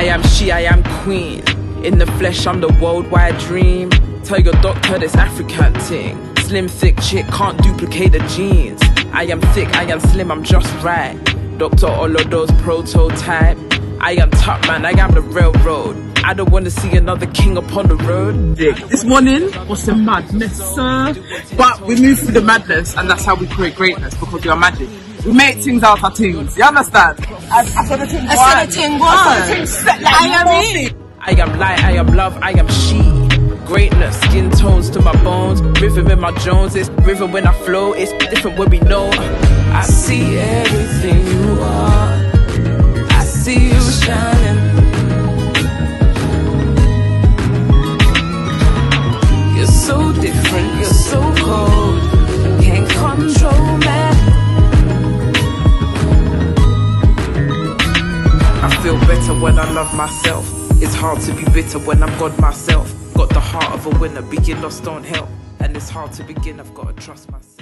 I am she, I am queen. In the flesh, I'm the worldwide dream. Tell your doctor this African thing. Slim, thick chick, can't duplicate the genes. I am thick, I am slim, I'm just right. Dr. Olodo's prototype. I am top man, I am the railroad. I don't want to see another king upon the road. This morning was a madness, sir. But we move through the madness, and that's how we create greatness because are magic. We make things out of things. You understand? I, I saw the thing I saw the thing I saw the thing set like I am morphine. I am light, I am love, I am she. Greatness, skin tones to my bones. Rhythm in my Jones, it's rhythm when I flow. It's different when we know. I see everything you are. I see you shining. You're so different, you're so feel better when I love myself. It's hard to be bitter when I'm God myself. Got the heart of a winner, being lost don't help. And it's hard to begin, I've got to trust myself.